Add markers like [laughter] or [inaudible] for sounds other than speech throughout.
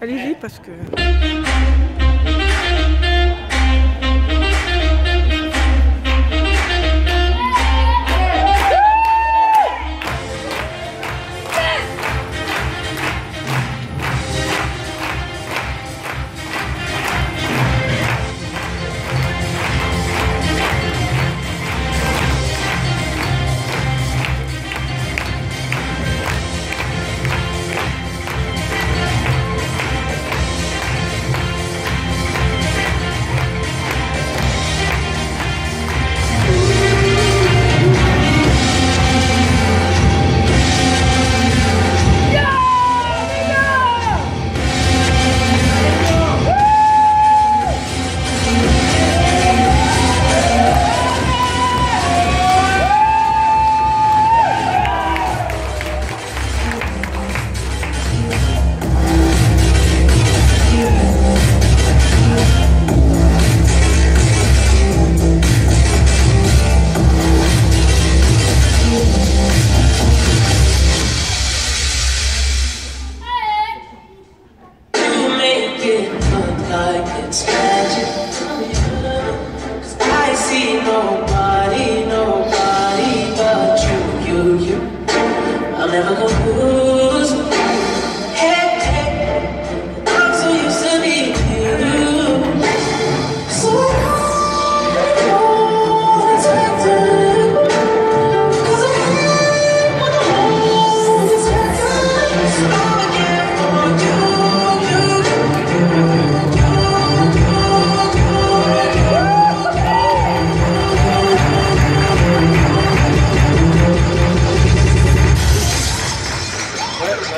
Allez-y parce que... ponerlo This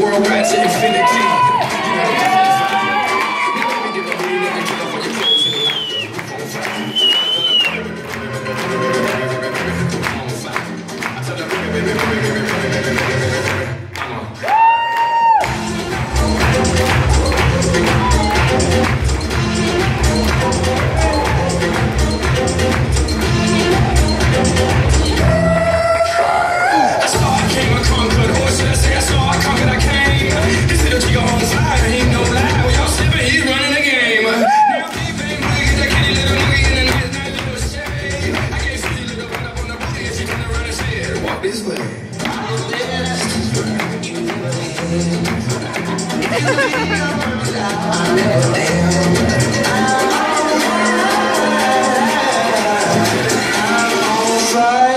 world right to infinity. [laughs] I'm on fire.